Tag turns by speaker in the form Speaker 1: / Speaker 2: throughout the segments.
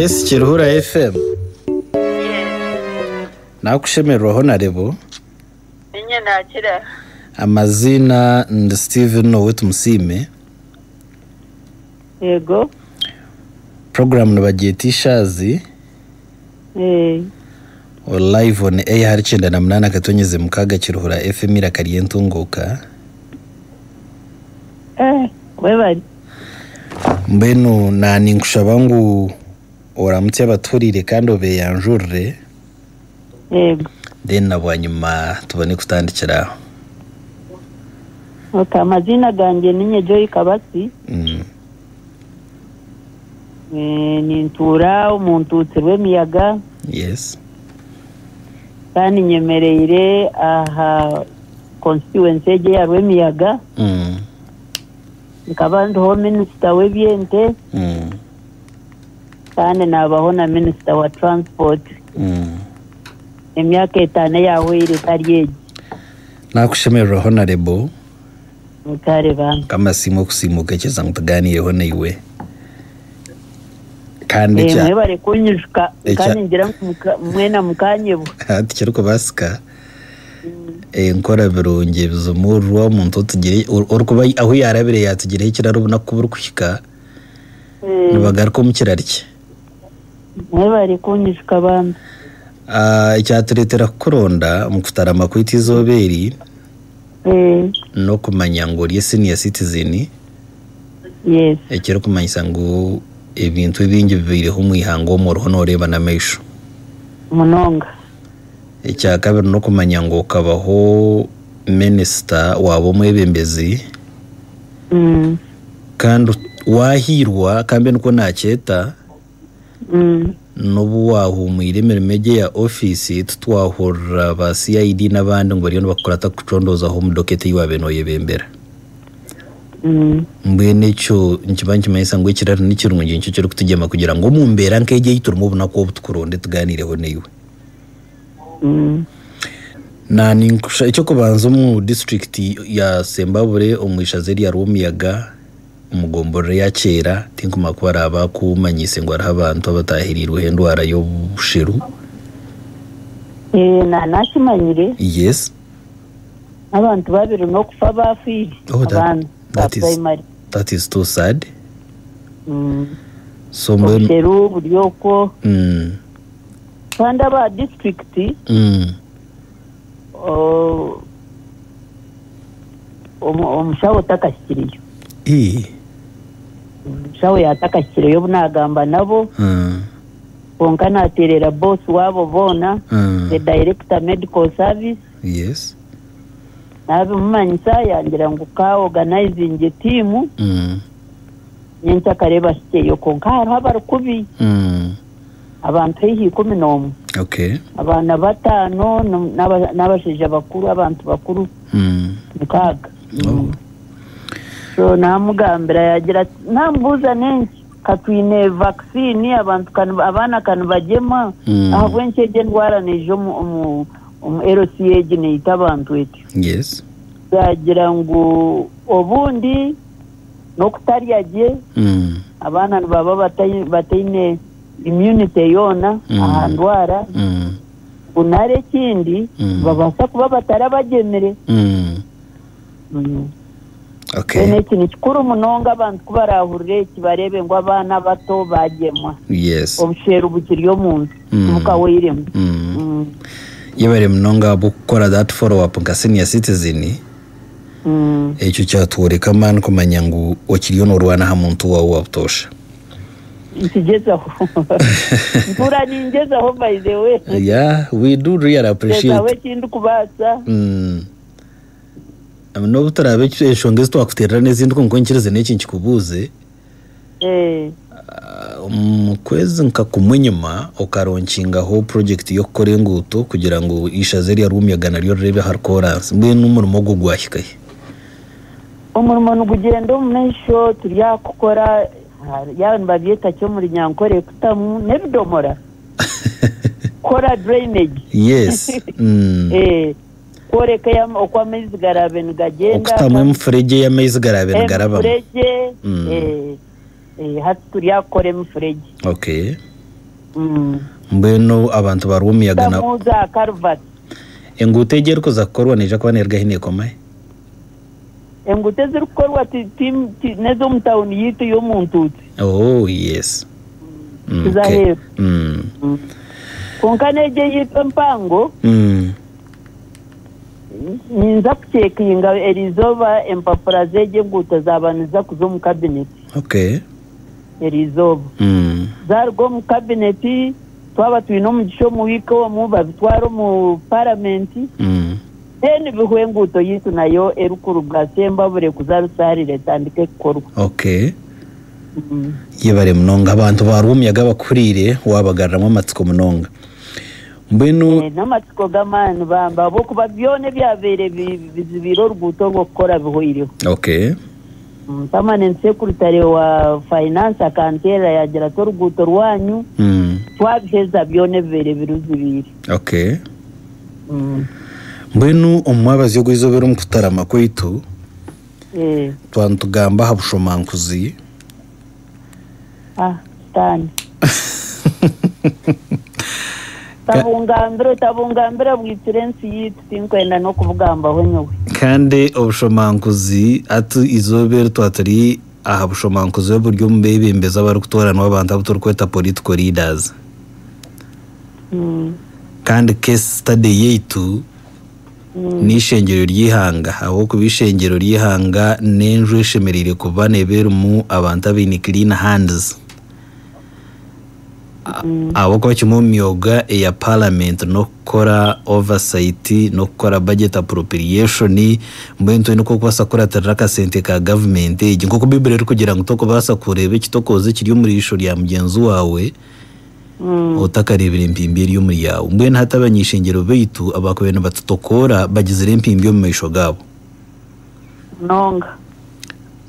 Speaker 1: Yes, Kiruhura FM.
Speaker 2: Yes.
Speaker 1: Nakushemerwaho na Rebo.
Speaker 2: Ninye nakira.
Speaker 1: Amazina ndi Steven Owet Musime.
Speaker 2: Yego.
Speaker 1: Program nabagiye tishazi live on air icyenda na munani akatonyeze mu kaga Kiruhura FM irakariye ntunguka.
Speaker 2: Eh.
Speaker 1: Mbenu nani nkushaba ngu oramutse abaturire kandi obeyanjurire
Speaker 2: Yego.
Speaker 1: then nabwa nyuma tubone kutandikiraho.
Speaker 2: Okay, amazina ganjye ninye Joy Kabasi.
Speaker 1: Mm.
Speaker 2: Eh, nintura umuntutsi w'emiyaga
Speaker 1: Yes.
Speaker 2: kandi nyemereire aha constituency ege ya Rwemiyaga
Speaker 1: Mm.
Speaker 2: nkaba ndiho minisita w'ebyente
Speaker 1: Mm.
Speaker 2: Kandi nabaho na minisita wa transport.
Speaker 1: Mm.
Speaker 2: emyaka etaano eyahwire tari egi.
Speaker 1: Nakushemereraho na Rebo.
Speaker 2: mutare bange
Speaker 1: kama simo kusimuka cheza nkutuganireho naiwe kandi cya
Speaker 2: mwebare kunyujuka
Speaker 1: Ekya-
Speaker 2: kandi ngira mwena mukanyebo
Speaker 1: hati kiri kubasika. Eh, nkora birungi bizumurwa omuntu otugire orikuba ahu yarabire yatugireho ekiraro obuna kuba orikuhika
Speaker 2: Eh,
Speaker 1: nibagaruka omu
Speaker 2: mwebare kunyujuka bantu
Speaker 1: Ah, ekyatureetera kukuronda omu kutarama kwita izooba eri
Speaker 2: Eh,
Speaker 1: n'okumanya ngu ori senior citizen.
Speaker 2: Yes.
Speaker 1: Ekirikumanyisa ngu ebintu ebingi bibaireho omu ihanga omu oriho nooreeba n'amaisho
Speaker 2: munonga.
Speaker 1: Ekyakabiri n'okumanya ngu okabaho minisita waaba omwebembezi
Speaker 2: Mm,
Speaker 1: kandi wahirwa kambe niko nakyeta
Speaker 2: mm,
Speaker 1: nobu wahumwire emirimo ege ya ofisi tutwahurira ba cid n'abandi ngu bariyo nibakukora takukucondozaho omu doketi ei waabe nooyebembera
Speaker 2: mm,
Speaker 1: mbwenu ekyo nikiba nikimanyisa ngu ekiraro nikirungi nikyo kirikutugema kugira mbeera nk'egi ei turimu obunaku obu tukuronde tuganireho naiwe
Speaker 2: mm.
Speaker 1: nani nkusha ekyokubanza omu disitulikiti ya sembabure omu ishaza erya omugomborero ya kyera tinkuma kuba araba kumanyise ngu hariho abantu abatahirirweho endwara y'obusheru
Speaker 2: Eh, na nakimanyire.
Speaker 1: Yes.
Speaker 2: Abantu babiri n'okufa bafiire.
Speaker 1: Oh, that-
Speaker 2: abaana ba primary
Speaker 1: that is too sad.
Speaker 2: Mm.
Speaker 1: so
Speaker 2: buri okwo.
Speaker 1: Mm,
Speaker 2: kandi aba disitulikiti
Speaker 1: mm,
Speaker 2: oh, omu- omushaho takashyikiriyo
Speaker 1: ii,
Speaker 2: omushaho yatakashyikiriyo obu nagamba nabo.
Speaker 1: Mm,
Speaker 2: konka naterera bosi waabo boona
Speaker 1: mm,
Speaker 2: the director medical service.
Speaker 1: Yes.
Speaker 2: Nabimumanyisa yangira ngu ka organizing tiimu
Speaker 1: mm,
Speaker 2: nyenkya kare bashikeyo konka hariho abarikubi abantu haihi ikumi
Speaker 1: okay.
Speaker 2: Abaana bataano n'abashaija bakuru abantu bakuru. Mukaaga. So namugambira yagira ati nambuuza nenki katwine kanu- abaana kanu bagema
Speaker 1: Mm.
Speaker 2: endwara neija omu- omu omu erosi egi neita abantu eti. Yagira ngu obundi n'okutarya gye
Speaker 1: mm,
Speaker 2: abaana nibaba batai- bataine immunity yoona
Speaker 1: Mm.
Speaker 2: aha ndwara kunara ekindi
Speaker 1: Mm.
Speaker 2: babaasa kuba batarabagemere.
Speaker 1: Okay
Speaker 2: Bene eki ni kikuru munonga abantu kubarahurira eki barebe ngu abaana bato bagemwa.
Speaker 1: Yes.
Speaker 2: Obusheru bukiri omuntu
Speaker 1: Mm.
Speaker 2: bukaweiremu
Speaker 1: mm.
Speaker 2: Mm.
Speaker 1: yebare munonga bukukora that follow up nka senior citizen.
Speaker 2: Mm.
Speaker 1: ekyo kyatworeka amaani kumanya ngu okiriyo norwana ha muntu waawe wabutosha
Speaker 2: nkigezaho. Mpura ningezaho way.
Speaker 1: Yeah we do really appreciate.
Speaker 2: ekindi kubaasa.
Speaker 1: Mm. nobu turabe ensonga ezi twakuteerera n'ezindi konka nkirize n'eki nkikubuuze
Speaker 2: Eh,
Speaker 1: Ah, mu kwezi nka kumwe nyuma ukaronkingaho project yo gukora enguuto kugira ngu ishaze rya rw'umuyaga naryo rirebe harikoransi mbwenu n'umurimo gwo gwahikaye
Speaker 2: umurimo ni ugugenda omu maisho turya kukora yaba nibabyeta cyo muri nyankore kutamu n'ebidomora. Kora drainage.
Speaker 1: Yes mm.
Speaker 2: eh kworeka yam- uko amaizi garabe nigagenda
Speaker 1: okutamwa emifurege y'amaizi garabe nigarabamu
Speaker 2: emifurege
Speaker 1: Mm.
Speaker 2: eh, eh, hati turya kukora emifurege
Speaker 1: okay
Speaker 2: Mm.
Speaker 1: mbwenu abantu ba rw'umuyaga na
Speaker 2: tamu za karuvati
Speaker 1: enguuto egi erikuza kukorwa neija kuba nerugaho neekomahe
Speaker 2: engute ziri kukorwa ti- ti- ti- n'ez'omu tawuni yitu y'omuntuuti
Speaker 1: oh yes Mm,
Speaker 2: Tuza
Speaker 1: okay.
Speaker 2: heru.
Speaker 1: Mm.
Speaker 2: konka n'egi eyitu empango
Speaker 1: Mm.
Speaker 2: Ninza kucekinga erizooba empapura z'egi enguuto zaaba niza kuza omu kabineti.
Speaker 1: Okay
Speaker 2: erizooba
Speaker 1: Mm.
Speaker 2: zaruga omu kabineti twaba twine omugisha omu wiiki omu babitwara omu paramenti.
Speaker 1: Mm.
Speaker 2: then bihwa enguuto yitu na yo erikuruga sembabure kuza rusaarire etandike kukorwa.
Speaker 1: Okay
Speaker 2: Mm.
Speaker 1: yebare munonga abantu ba rw'umuyaga bakuriire wabagariramu amatsiko munonga. Mbwenu
Speaker 2: Eh, n'amatsiko g'amaani bamba habwokuba byona ebyabaire bi- bizibiire oruguuto rw'okukora bihwireho
Speaker 1: okay
Speaker 2: Mm, permanent secretary wa finance akanteera yagira ati oruguuto rwanyu
Speaker 1: Mm.
Speaker 2: twabiheza byona ebibaire biruzibiire
Speaker 1: okay
Speaker 2: Mm.
Speaker 1: mbwenu omu mwabazi ogw'eizooba omu kutarama kwaitu
Speaker 2: Eh,
Speaker 1: twantugamba ha bushomankuzi.
Speaker 2: Ah sitaani tabungambire tabungambire bwitire ensi yitu tinkwenda n'okubugambaho nyowe.
Speaker 1: Kandi obushomankuzi ati izooba eri twaturi aha bushomankuzi oburi omu beebembezi abarikutoorana abantu abo turikweta political leaders.
Speaker 2: Mm,
Speaker 1: kandi case study yaitu
Speaker 2: mm,
Speaker 1: n'ishengero ry'ihanga. Ahabwokuba ishengero ry'ihanga n'enju eshemereire kuba neeba erimu abantu abaine clean hands.
Speaker 2: Mm,
Speaker 1: ahabwokuba kimwe omu myoga eya parliament n'okukora oversight n'okukora budget appropriation mbwenu twine okubaasa kuratirira akasente ka gavumenti egi nk'oku bibiri erikugira ngu tokubaasa kureeba ekitokoze kiri omu riisho rya mugyenzi waawe
Speaker 2: mm.
Speaker 1: otakareebera empimbi eri omu ryawe mbwenu hati abanyeshengero baitu abakubaire nibatutokoora bagizire empimbi omu maisho gaabo.
Speaker 2: Munonga.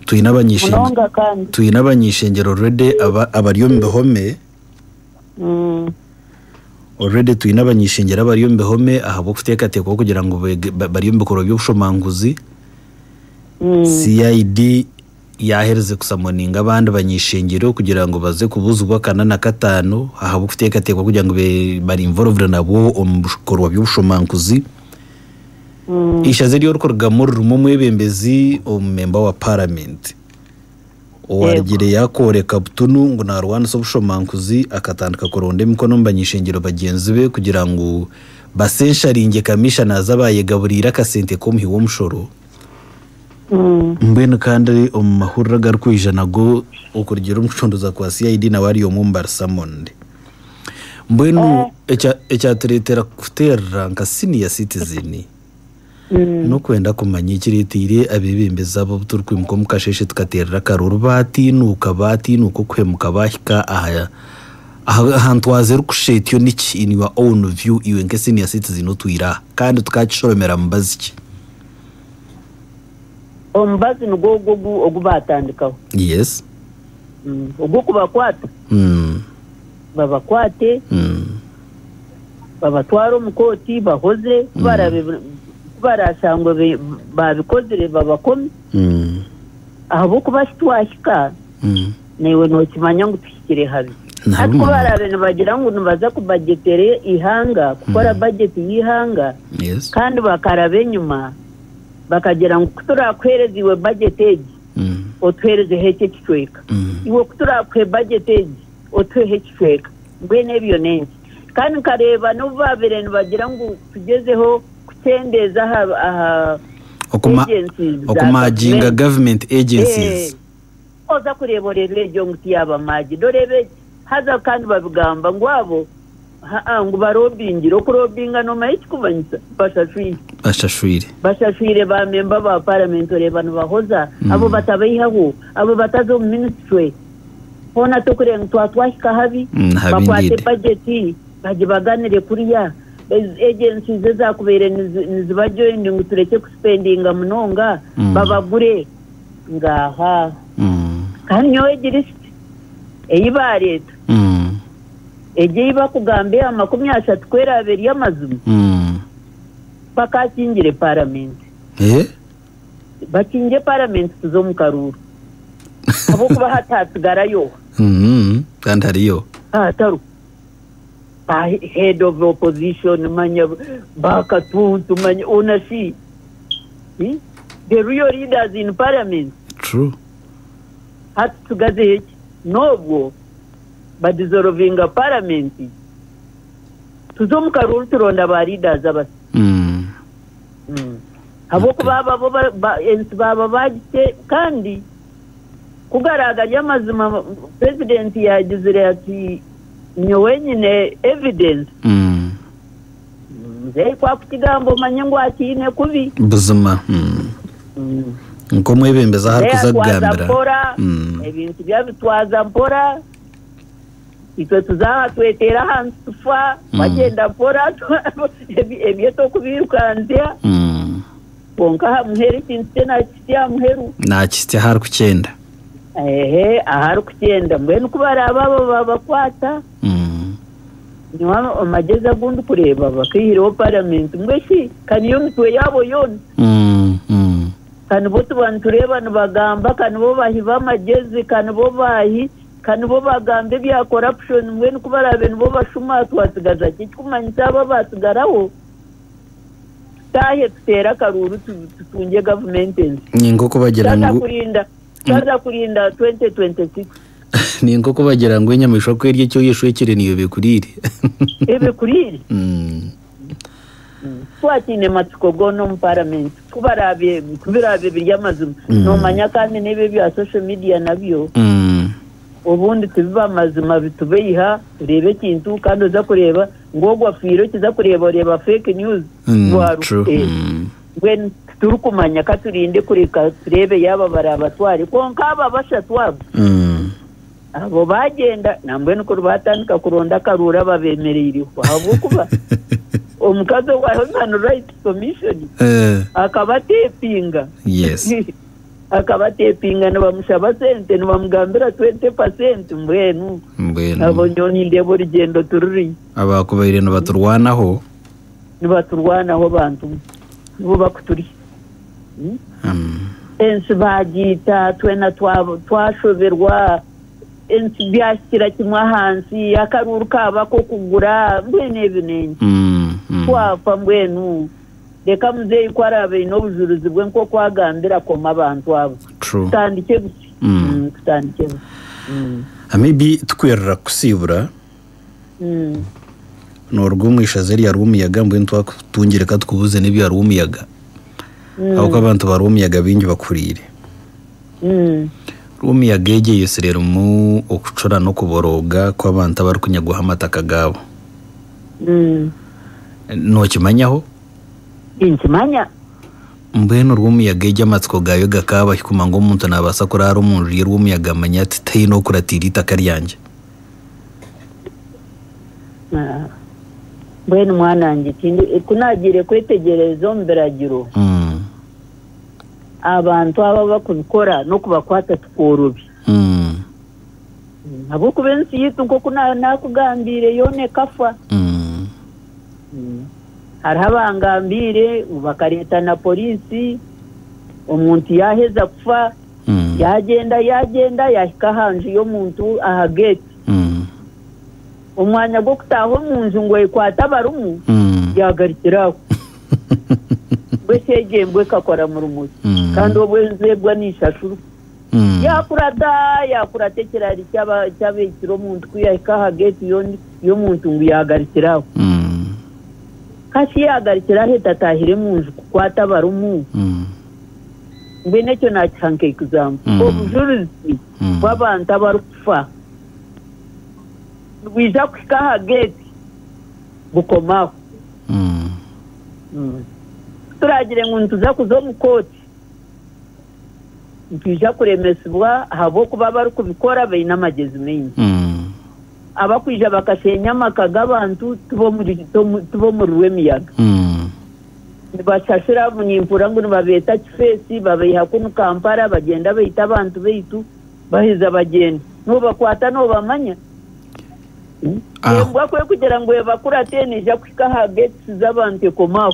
Speaker 1: Twine abanyeshengero
Speaker 2: munonga kandi.
Speaker 1: twine abanyeshengero already aba- abari omu bihome
Speaker 2: Mm,
Speaker 1: already twine abanyeshengero abari omu bihome ahabw'okuteekateekwaho kugira ngu bege- ba- bari omu bikorwa by'obushomanguzi
Speaker 2: mm,
Speaker 1: cid yahereze kusamoninga abandi banyeshengero kugira ngo baze kubuzibwa kana na kataano ahabw'okuteekateekwa kugira ngu bari involved nabo omu bikorwa by'obushomanguzi
Speaker 2: mm.
Speaker 1: ishaze ryorikurugamu ririmu omwebembezi omumemba wa parliament. Owarigire yakoreka butunu ngu narwanisa obushomankuzi akatandika kuronda emikono omu banyeshengero bagyenzi be kugira ngu basensharinge kamishana abayegaburiire akasente k'omuhi w'omushoro
Speaker 2: Mm,
Speaker 1: mbwenu kandi omu mahuriro agarikwija nago okurugira omukushondoza kwa cid nawe ari omu mbarisamonde mbwenu ekya- ekyatureetera kuteerera nka senior citizen.
Speaker 2: mm.
Speaker 1: Nokwenda kumanya ekireetiire abebembezi abo turikwimuka omu kasheshe tukateerera akaruru baatiinuka baatiinuka okuhemuka bahika aha aha- ahantu waza erikusheetyo niki in your own view iwe nke senior citizen otwire aha kandi tukakishoromera mubazi ki?
Speaker 2: Omubazi nigwo ogwo ogu- batandikaho.
Speaker 1: Yes.
Speaker 2: Mm, ogw'okubakwata
Speaker 1: mm.
Speaker 2: babakwate.
Speaker 1: Mm.
Speaker 2: babatwara omu kooti bahoze kubarabe- kubarashangwe be- babikozire babakome
Speaker 1: Mm.
Speaker 2: ahabwokuba kitwahika
Speaker 1: Mm.
Speaker 2: naiwe nokimanya ngu tuhikire habi
Speaker 1: Nabi
Speaker 2: hati
Speaker 1: munonga.
Speaker 2: kubarabe nibagira ngu nibaza kubagetere ihanga kukora bajeti y'ihanga
Speaker 1: yes
Speaker 2: kandi bakaraba enyuma bakagira iwe bajeti egi
Speaker 1: Mm.
Speaker 2: otuherezeho eki ekicweka
Speaker 1: Mm.
Speaker 2: iwe kuturakuhe bajeti egi otuheho ekicweka mbwenu ebyo nenki kandi nkareeba n'obu baabire nibagira ngu tugezeho tenda ezaha
Speaker 1: okumajinga
Speaker 2: government
Speaker 1: agencies.
Speaker 2: Eh, oza kuleeborera egy'omutiyaba maaji doleba haza kandi babigamba ngu abo ah, ngu balobingire okulobinga nomanyi kikumanyisa bashashwire
Speaker 1: bashashwire
Speaker 2: bashashwire bamemba ba paramenti oleba nibahoza mm. abo batabaihaho abo bataza omu ministry. Hoona tokurenga twatwahika
Speaker 1: mm, habi.
Speaker 2: Bakwate bageti bagibaganire kuriya. agencies ezakubeere nizibajoining tureke kusipendinga munonga
Speaker 1: mm.
Speaker 2: babagure ngaha
Speaker 1: mm.
Speaker 2: kandi nyowe egira isiti eyi bareeta
Speaker 1: mm.
Speaker 2: egi ei bakugamba eya makumi ashatu kweraba eri amazima.
Speaker 1: Paka
Speaker 2: akingire paramenti
Speaker 1: eh?
Speaker 2: bakingye paramenti tuze omu karuuru habwokuba hatasigarayo.
Speaker 1: Mm-hmm. Kandi hariyo
Speaker 2: hatariho ah, head of opposition manya bakatutu manya onashi Hmm? the real leaders in parliament
Speaker 1: true.
Speaker 2: Hati tugaze heki nobwo badissolvinga parliament tuze omu karuru turonda ba leaders abasi
Speaker 1: Mm.
Speaker 2: habwokuba abo ba- ba- ensi baba bagite kandi kugaragaza amazima president yagizire ati nyo wenyine evidence
Speaker 1: mm.
Speaker 2: mzeyi kwakukigamba omanye ngu akiine kubi
Speaker 1: buzima mm. mm.
Speaker 2: nkomwebembeza
Speaker 1: hakuza
Speaker 2: mpora
Speaker 1: mm.
Speaker 2: ebintu byabitwaza mpora itwe tuzaba twetera hansi tufa
Speaker 1: mm.
Speaker 2: wagenda mpora ebyetokubirukanzya
Speaker 1: mm.
Speaker 2: bonka hamuheru ekintu kye nakitya hamuheru
Speaker 1: nakitya hari kukyenda
Speaker 2: ehe ahari kukyenda mbwenu kubaraba abo babakwata.
Speaker 1: Mm.
Speaker 2: niho amagezi agundi kureeba bakaihireho paramenti mbweki kaniyo mitwe yabo yona
Speaker 1: Mm. Mm.
Speaker 2: kani bo tuba nitureeba nibagamba kani bo bahiba amagezi kani bo bahi kani bo bagamba ebya corruption. Mbwenu kubarabe nibo bashuma twasigaza ki? Kikumanyisa aba basigaraho tutahe tutere akaruru tu- tutunge gavumenti ensi.
Speaker 1: Ni nko kubagira ngo
Speaker 2: kurinda tutaza kurinda 2026
Speaker 1: ni nko kubagira ngo inyamisho ko iryo cyo yeshwekere niyo bekurire
Speaker 2: ebe kuriri
Speaker 1: Mm.
Speaker 2: twakine matsiko gono mu paramenti kubarabye kubirabye birya amazima
Speaker 1: Mm.
Speaker 2: nomanya kandi n'ebyo bya social media na byo.
Speaker 1: Mm.
Speaker 2: ubundi tubiba amazima bitubeyiha turebe ekintu kandi oza kureba. Ngogwafiire kiza kureba oreba fake news.
Speaker 1: Mm.
Speaker 2: Waru-
Speaker 1: True. Mm.
Speaker 2: mbwenu turikumanya katurinde kureka turebe yaba barabatware konka aba bashatu abo
Speaker 1: Mm.
Speaker 2: abo bagenda nambwenu kuri batandika kuronda akarura babemereireho ahabwokuba omukazi wa human rights commission
Speaker 1: Eh,
Speaker 2: akabatepinga akabatepinga nibamushaba sente nibamugambira 20 pasenti mbwenu abo nyoni ndeba orugendo tururi
Speaker 1: abakubaire nibaturwanaho
Speaker 2: nibaturwanaho bantu nibo bakuturi?
Speaker 1: Mm.
Speaker 2: Ensi bagiita twena twa- twashoberwa ensi byashyira kimwe ahansi akaruru kaba ko kugura mbwenu ebi nengi
Speaker 1: Mm. Mm.
Speaker 2: twafa mbwenu reka muzeyi ko arabe n'obujuruzi bwe nko kwagambira koma abantu abo tutandike
Speaker 1: Mm.
Speaker 2: Mm, tutandike buti Mm.
Speaker 1: maybe tukwerera kusibura
Speaker 2: Mm.
Speaker 1: norw'umwishaza eriya rw'umuyaga mbwenu twakutungire katukubuze n'ebya rw'umuyaga
Speaker 2: Mm.
Speaker 1: Ahubwo abantu ba rw'umuyaga bingi bakurire
Speaker 2: Mm.
Speaker 1: rw'umuyaga yegeyese rero mu okucura no kuboroga kw'abantu abari kunyagwaho amataka gabo
Speaker 2: Mm.
Speaker 1: nokimanyaho
Speaker 2: inkimanya
Speaker 1: mbwenu rw'umuyaga ejya amatsiko gayo gakaba hikuma ngo omuntu nabasa kurara omunju ye rw'umuyaga amanya ati taine okuratira itaka ryange
Speaker 2: Ah. mbwenu mwana wanjye kindi kunagire biragiro
Speaker 1: Mm.
Speaker 2: Abantu aba bakubikora no kubakwata tukorobi
Speaker 1: Mm.
Speaker 2: habwokuba ensi yitu na- nakugambire yona ekafa
Speaker 1: Mm.
Speaker 2: hariho abangambire bakareeta na polisi omuntu yaheza kufa
Speaker 1: Mm.
Speaker 2: yagenda yagenda yahika ahanju y'omuntu aha
Speaker 1: Mm.
Speaker 2: omwanya gw'okutaaha omu nju ngu ekwate abarumu
Speaker 1: Mm.
Speaker 2: yagarukiraho bwekyegembwe kakora mu rumuri
Speaker 1: Mm.
Speaker 2: kandi obwenzebwa nishashuru
Speaker 1: Mm.
Speaker 2: yakurata yakurata ekirari kyaba- kyabekire omuntu kuyahika aha y'ondi- y'omuntu ngu yagarukiraho
Speaker 1: Mm.
Speaker 2: kashi yagarukiraho etatahire mu nju kukwata abarumu mbwenu ekyo nakiha nka example
Speaker 1: Mm.
Speaker 2: obujulizi
Speaker 1: Mm.
Speaker 2: bw'abantu abarikufa bwija kuhika aha gate bukomaho. Turagire ngu nituza kuza omu kooti ntitwija kuremesibwa habo kuba bari kubikora baine amagezi maingi
Speaker 1: Mm.
Speaker 2: abakwija bakashenya amaka g'abantu tubomuri rw'emiyaga
Speaker 1: Mm.
Speaker 2: nibashashira nimpura ngu nibabeeta kifeesi babaiha kunu kampala bagenda baita abantu baitu baheza bagenda nobakwata nobamanya
Speaker 1: Ah.
Speaker 2: embwa kwe kugira ngu ebakurate nija kuhika aha getisi z'abantu ekomaho.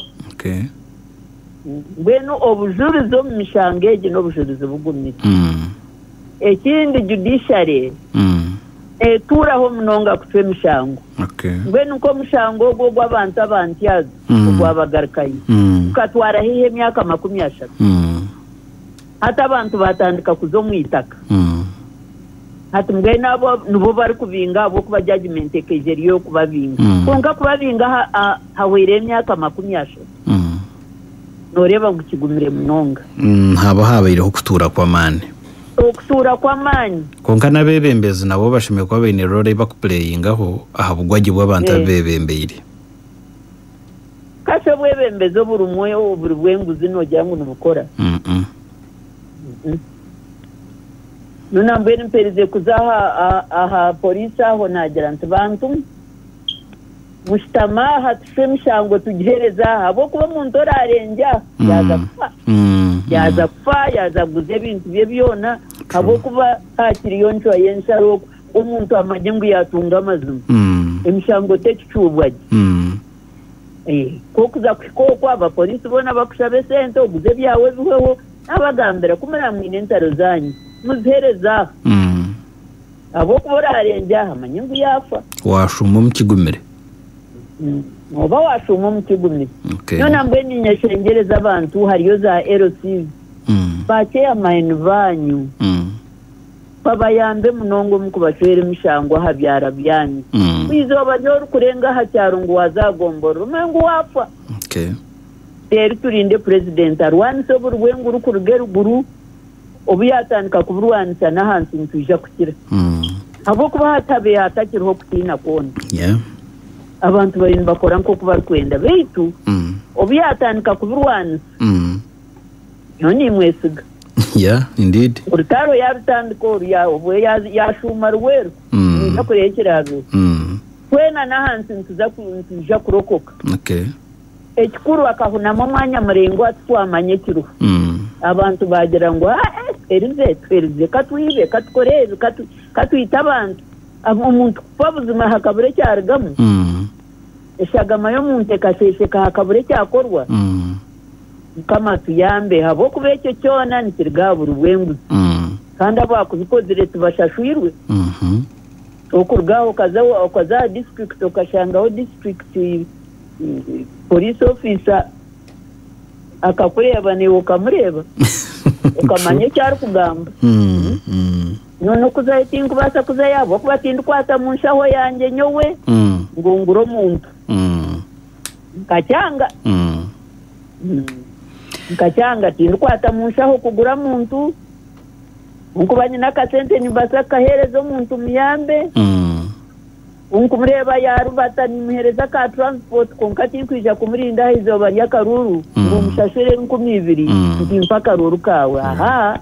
Speaker 2: Mbwenu obujulizi omu mishanga egi n'obujulizi bugumire
Speaker 1: Mm.
Speaker 2: ekindi judiciary
Speaker 1: Mm.
Speaker 2: etuuraho munonga kucwa emishango mbwenu nk'omushango ogwo ogw'abantu abantyazi
Speaker 1: Mm.
Speaker 2: ogwabagarukayo gukatwara hihi emyaka makumi ashatu. Hati abantu batandika kuza omu itaka. Hati mbwenu abo nibo bari kubinga abokuba judgment ekeije eriyo kubabinga
Speaker 1: Mm.
Speaker 2: konka kubabinga ha- ha- hahwire emyaka makumi ashatu.
Speaker 1: Mm.
Speaker 2: noreeba ngu kigumire munonga.
Speaker 1: Mm, haba habaireho kutuura kw'amaani
Speaker 2: okutuura kw'amaanyi
Speaker 1: konka n'abebembezi nabo bashemeye kuba baine role bakupureyingaho aha bugwagi bw'abantu
Speaker 2: Eh.
Speaker 1: abebembeire.
Speaker 2: Kashe obwebembezi oburumwe oburi bw'enguzi nogira ngu nibukora nona mbwenu mperize kuza aha polisi aho nagira nti bantu mushitama aha tushwe emishango tugihereza aha. Habwokuba omuntu orarengya
Speaker 1: Mm.
Speaker 2: yaza kufa.
Speaker 1: Mm,
Speaker 2: yaza kufa yaza kuguza ebintu bye byona. Habwokuba hakiriyo ncwa y'ensharo omuntu amanye ngu yatunga amazima.
Speaker 1: Mm,
Speaker 2: emishango tekicubwagi
Speaker 1: mm.
Speaker 2: kokuza kuhika okwo abapolisi boona bakushaba esente oguze ebyawe biweho nabagambira kumira mwine entaro zanyu muzihereza. Aha
Speaker 1: Mm.
Speaker 2: habwokuba orarengya aha amanye ngu yafa
Speaker 1: washuma omu kigumire
Speaker 2: oba washuma omu kigumi
Speaker 1: Okay.
Speaker 2: nona mbwenu ninyeshengereza abantu hariyo za erosiv
Speaker 1: Mm,
Speaker 2: bakeyamaini banyu
Speaker 1: mm,
Speaker 2: babayambe munonga omu kubashwera emishango aha byara byanyu.
Speaker 1: Kwizooba
Speaker 2: izooba ryorikurenga aha kyaro ngu wazagomborera umwe ngu wafa
Speaker 1: Okay.
Speaker 2: rero turinde purezidenti arwanise oburwengu rukuruga eruguru obu yatandika kuburwanisa n'ahansi nitwija kukira.
Speaker 1: Mm.
Speaker 2: habwokuba hatabe hatakiriho kutiina kwona
Speaker 1: Yeah.
Speaker 2: abantu bayini bakola nk'okuba lukwenda beitu
Speaker 1: mm.
Speaker 2: oba yatandika kubirwanisa
Speaker 1: mm.
Speaker 2: nonimwesiga
Speaker 1: yeah indeed.
Speaker 2: Olutalo yalutandika oluyawo bwe yashuma luweru
Speaker 1: mm.
Speaker 2: nija kureho
Speaker 1: ekirabiro
Speaker 2: kwena nahansi ntuja kurokoka. Ekikuru akahunamu omwanya muraingwa titwamanya
Speaker 1: ekiruho
Speaker 2: abantu bagira ngu ah, eh, erize twerize katwibe katukore ebi katwite abantu. Omuntu kufa buzima hakabura ekyarugamu
Speaker 1: Mm.
Speaker 2: eshagama y'omuntu ekashesheka hakabura ekyakorwa
Speaker 1: Mm.
Speaker 2: mukama tuyambe habwokuba ekyo kyona nikiriga buri bwenguzi
Speaker 1: Mm.
Speaker 2: kandi abakubikozire tubashashwirwe
Speaker 1: Mhm.
Speaker 2: okurugaho okaza aha district okashangaho district police officer akakureba niwe ukamureba ukamanya eki arikugamba
Speaker 1: Mm. Mm.
Speaker 2: None okuzayo tinkubaasa kuzayo habwokuba tindikwata mu nshaho yange nyowe
Speaker 1: Mm.
Speaker 2: ngungura omuntu
Speaker 1: Mm.
Speaker 2: nkacyanga
Speaker 1: Mm.
Speaker 2: nkacyanga tindikwata mu nshaho kugura muntu nkuba nyina akasente nibasa kahereza omuntu muyambe
Speaker 1: Mm.
Speaker 2: nkumureba yarubata nimuhereza ka transport konka tinkwija kumurinda aha izooba ry'akaruru
Speaker 1: Mm.
Speaker 2: ngo mushashure enkumi ibiri
Speaker 1: Mm.
Speaker 2: ntimpa akaruru kawe aha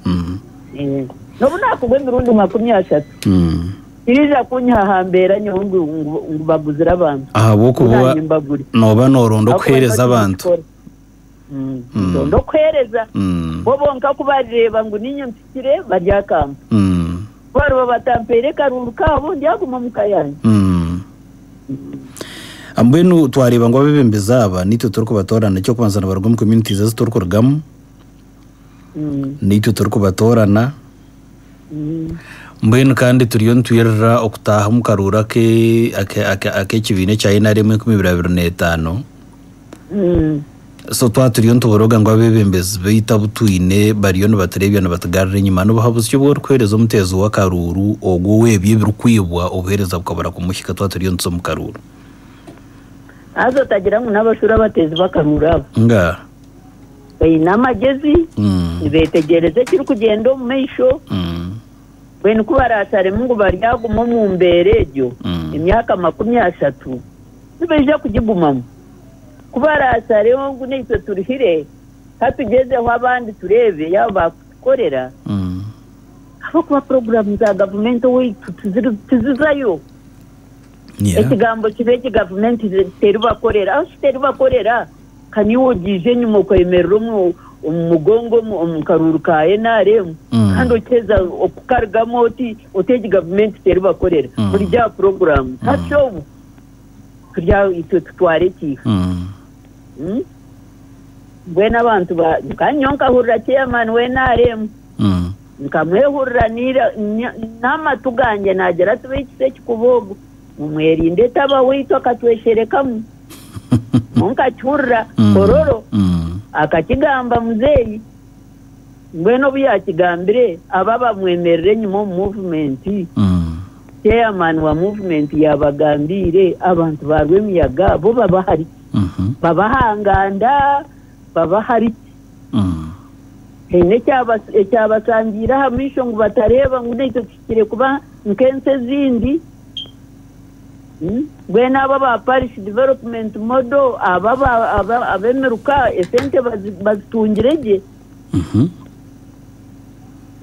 Speaker 1: Mm.
Speaker 2: Eh. nobu nakugwa emirundi makumi ashatu
Speaker 1: Mm.
Speaker 2: kirija kunyahambera ngu- ngu baguzire abantu
Speaker 1: ahabwokuba
Speaker 2: nanjye mbagure
Speaker 1: noba noronda okuheereza abantu Mm.
Speaker 2: ndondo okuheereza
Speaker 1: Mm.
Speaker 2: bo bonka kubareba ngu ninye mpikire baryakampa
Speaker 1: Mm.
Speaker 2: baribo batampeire karuru kabo ndyaguma muka yange
Speaker 1: Mm. mbwenu twareba ngu abebembezi aba nitwe turi kubatorana icyo kubanza nibaruga mu communities ezi turi kurugamu
Speaker 2: Mm.
Speaker 1: nitwe turi kubatorana. Mbwenu kandi turiyo nitwirira okutaha mu karuura ake- ake- ake- ak'ekibiina kya inaremu enkumi ibiri abiri n'etaano.
Speaker 2: Mm.
Speaker 1: so twa turiyo nituburoga ngu abebembezi baita butwine bariyo nibaturebya nibatugarira enyuma nibuhabuza icyo bworikuhereza omuteezi w'akaruru ogwo webyo ebirikwibwa obuhereza bukabura kumuhika twa turiyo nituza omu karuuru
Speaker 2: haza otagira ngu n'abashuri abatezi bakarura abo.
Speaker 1: Nga?
Speaker 2: Baine amagezi
Speaker 1: mm,
Speaker 2: nibetegereza ekiri kugyenda omu maisho
Speaker 1: mm,
Speaker 2: bwenu kubarasharemu ngu baryaguma omu mbeera egyo
Speaker 1: mm,
Speaker 2: emyaka makumi ashatu nibaija kugigumamu kubarashareho ngu naitwe turihire. Katugezeho abandi turebe yabo bakutukorera
Speaker 1: mm,
Speaker 2: hakuba porogaramu za gavumenti waitu tiziri- tizizayo
Speaker 1: Yeah.
Speaker 2: ekigambo kibe gavumenti teribakorera aho kiteribakorera kaniwogije nyuma ukwemerera omu omu mugongo omu- omu karuru ka nrm
Speaker 1: Mm.
Speaker 2: kandi okeza okukarigamo oti oti egi gavumenti teribakorera
Speaker 1: Mm.
Speaker 2: muri rya porogaramu hatyo obu turya itwe tutware ekiiha
Speaker 1: Mm.
Speaker 2: Mm? mbwenu abantu ba kandi nyo nkahurira chairman w'nrm
Speaker 1: Mm.
Speaker 2: nkamwehurira nira- nya- n'amatu gange nagera tube ekise ekikubogo mumwerinde taba weitu akatwesherekamu munkakihurira
Speaker 1: Mm.
Speaker 2: kororo
Speaker 1: Mm.
Speaker 2: Akakigamba muzeeyi mbwenu obu yakigambire aba bamwemerere enyuma omu movumenti
Speaker 1: Mm.
Speaker 2: chairman wa movumenti yabagambire abantu ba rwemiyaga bo babahari
Speaker 1: Mhm.
Speaker 2: babahanganda babahari
Speaker 1: Mm.
Speaker 2: haine ekyabas- ekyabasangiire aha maisho ngu batareeba ngu naitwe tuhikire kuba nk'ensi ezindi Mm? mbwenu aba ba parish development model aba ba- aba- ab'emiruka esente bazi- bazitungire gye
Speaker 1: Mhm.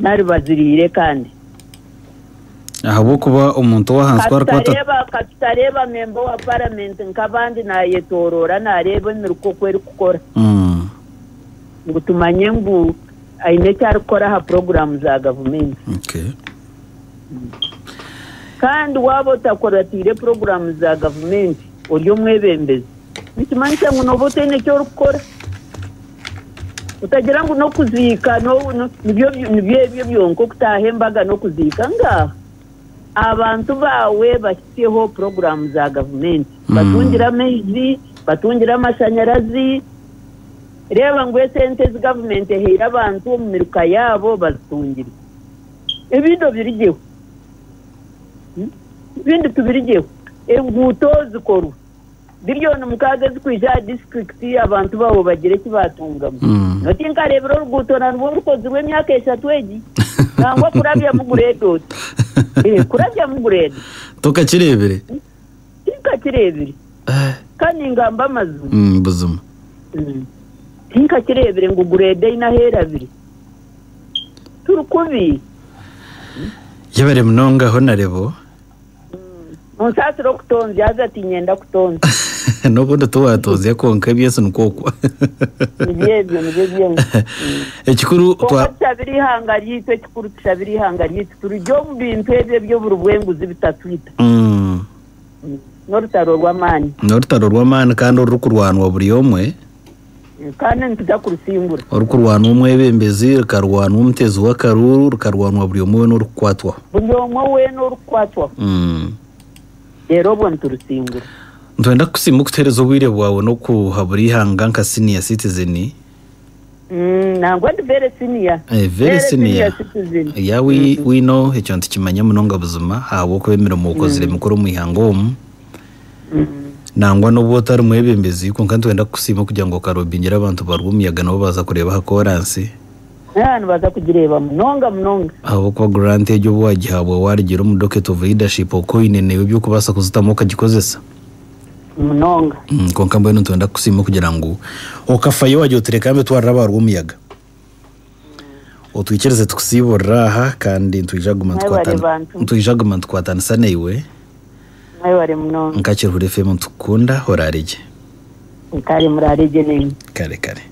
Speaker 2: nari baziriire kandi
Speaker 1: ahabwokuba omuntu w'ahansi
Speaker 2: katutareba memba wa parliament nk'abandi nayetorora nareeba emiruka oku erikukora
Speaker 1: Mm.
Speaker 2: ngu tumanye ngu aine eki arikukora aha porogaramu za gavumenti
Speaker 1: Okay.
Speaker 2: Kandi waba otakoratiire porogaramu za gavumenti ori omwebembezi. Nikimanyisa ngu noba otaine ekyorikukora otagira ngu n'okuziika no- no- nibyo ebyo byonka okutaaha embaga n'okuziika ngaha abantu baawe bashikireho porogaramu za gavumenti
Speaker 1: Mm.
Speaker 2: batungire amaizi batungire amashanyarazi. Reeba ngu esente ezi gavumenti eheire abantu omu miruka yaabo bazitungire. Ebindi obirigeho ibindi tubirigeho enguuto zikorwa biliyoni mukaaga zikwija aha disitulikiti abantu baabo bagire eki batungamu
Speaker 1: Mm.
Speaker 2: oti nkareebera oruguuto narwo rukozirwe emyaka eshatu egi. Nangwa kurabyamu gureedi oti Eh, kurabyamu gureedi
Speaker 1: tokakirebere.
Speaker 2: Tinkakireebire
Speaker 1: Eh.
Speaker 2: kandi ngamba amazima
Speaker 1: Mm, buzima.
Speaker 2: Mm. tinkakireebire ngu gureedi eine aheerabire turi kubi.
Speaker 1: Yebere munonga aho narebo
Speaker 2: munsaasire okutonzya aza ati nyenda kutonza
Speaker 1: n'obundi tuwatozya konka ebyesi nikwokwa
Speaker 2: ni byo ebyo ni byo byona
Speaker 1: ekikuru
Speaker 2: konka
Speaker 1: twa
Speaker 2: tushabire ihanga ryaitu ekikuru tushabire ihanga ryaitu turije omu bintu ebyo ebyoburi bwenguzi bitatwita
Speaker 1: Mm.
Speaker 2: n'orutaro rw'amaani
Speaker 1: n'orutaro rw'amaani kandi orukurwanwa buri omwe
Speaker 2: kandi nituja kurusimbura
Speaker 1: orukurwanwa omwebembezi rukarwanwa omutezi w'akaruru rukarwanwa buri omwe weena orukukwatwaho
Speaker 2: buri omwe weena orukukwatwaho
Speaker 1: Mm.
Speaker 2: Rero obwo niturusimbura
Speaker 1: ntwenda kusiima okuteereza obwire bwawe n'okuhabura ihanga nka senior citizen?
Speaker 2: Mm, nangwa ndi very senior.
Speaker 1: Eh, very senior.
Speaker 2: citizen.
Speaker 1: Ya wi- wino ekyo ntikimanya munonga buzima. Ahabw'okuba emirimo okozire mikuru omu ihanga omu.
Speaker 2: Mm.
Speaker 1: nangwa n'obu otari mwebembezi konka ntwenda kusima kugira ngu okarobingira abantu barwumiyaga omuyaga nabo baza kureeba ha koransi
Speaker 2: Ah, nibaza kugireeba munonga munonga.
Speaker 1: Ahabw'okuba grant egyo obu wagihabwa warigira omu docket of leadership okoine newe by'okubaasa kuzitamu okagikozesa
Speaker 2: munonga.
Speaker 1: Mm, konka mbwenu ntwenda kusiima kugira ngu okafayo wajya oturekambe twarira abarwa omuyaga otwikirize tukusiiburira aha kandi naiwe
Speaker 2: mwebare munonga.
Speaker 1: Nkakirhure fm tukukunda oraregye
Speaker 2: nkari murarege nini.
Speaker 1: Kare kare.